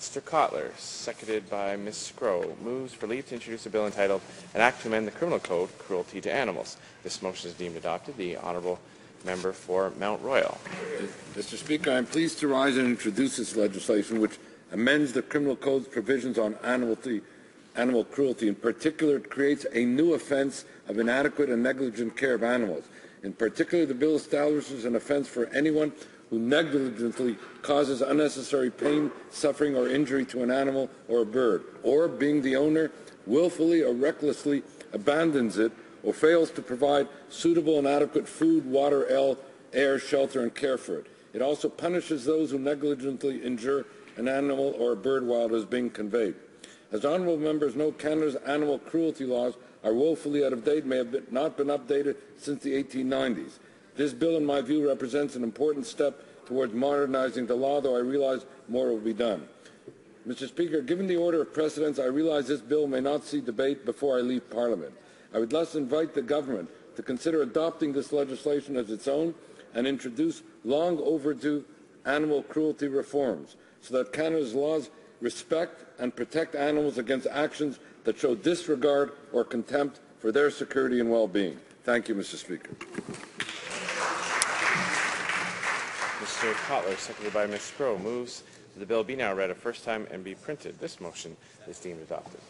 Mr. Cotler, seconded by Ms. Sgro, moves for leave to introduce a bill entitled An Act to Amend the Criminal Code, Cruelty to Animals. This motion is deemed adopted. The honorable member for Mount Royal. Mr. Speaker, I am pleased to rise and introduce this legislation which amends the criminal code's provisions on animal, animal cruelty. In particular, it creates a new offense of inadequate and negligent care of animals. In particular, the bill establishes an offense for anyone who negligently causes unnecessary pain, suffering, or injury to an animal or a bird, or being the owner, willfully or recklessly abandons it or fails to provide suitable and adequate food, water, air, shelter, and care for it. It also punishes those who negligently injure an animal or a bird while it is being conveyed. As honourable members know, Canada's animal cruelty laws are woefully out of date, and may have been, not been updated since the 1890s. This bill, in my view, represents an important step towards modernizing the law, though I realize more will be done. Mr. Speaker, given the order of precedence, I realize this bill may not see debate before I leave Parliament. I would thus invite the government to consider adopting this legislation as its own and introduce long overdue animal cruelty reforms so that Canada's laws respect and protect animals against actions that show disregard or contempt for their security and well-being. Thank you, Mr. Speaker. Mr. Cotler, seconded by Ms. Sgro, moves that the bill be now read a first time and be printed. This motion is deemed adopted.